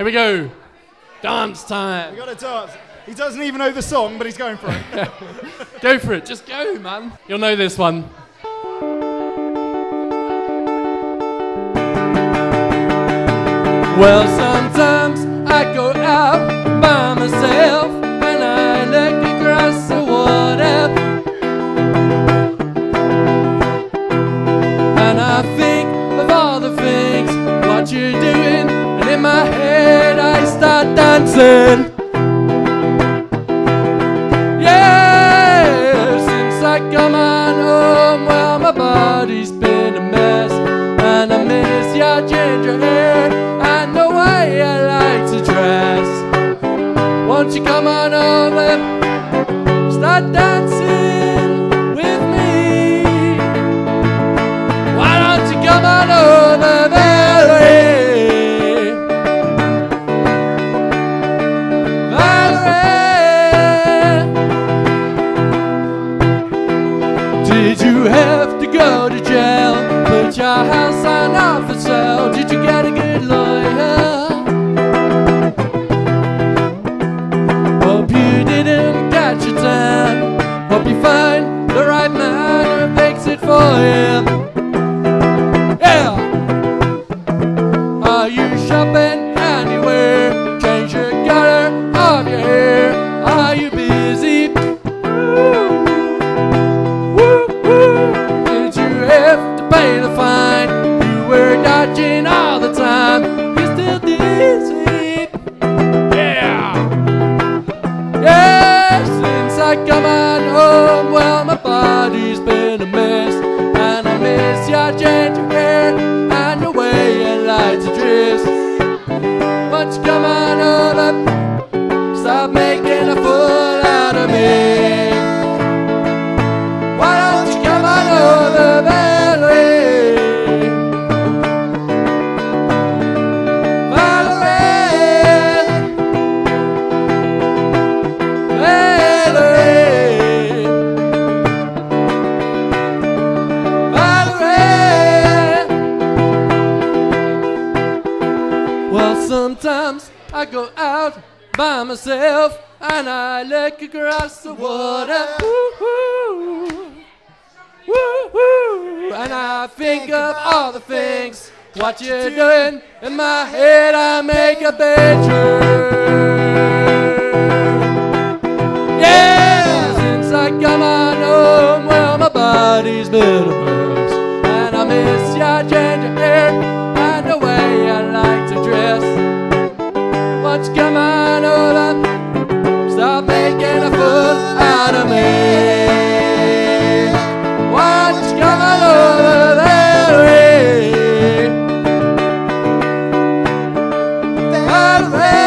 Here we go. Dance We time. got to dance. He doesn't even know the song, but he's going for it. Go for it. Just go, man. You'll know this one. Well, sometimes I go out by myself and I look across the water. And I think of all the things what you're doing, and in my head start dancing. Yeah, since I come on home, well, my body's been a mess. And I miss your ginger hair and the way I like to dress. Won't you come on over, start dancing Did you have to go to jail? Put your house on off for sale. Did you get a good lawyer? Hope you didn't catch your time. Hope you find the right man who fix it for you. Dodging all the time. You're still dizzy. Yeah. Yeah, since I come on home, well, my body's been a mess. And I miss your ginger hair and the way you like to dress. Won't you come on oh, over? Sometimes I go out by myself and I look across the water. Woo-hoo. Woo-hoo. And I think of all the things what you're doing. In my head, I make a picture. Yeah, since I come on home, well, my body's been a mess. And I miss your ginger hair much come. Stop making a fool out of me. What's coming over that way? That way.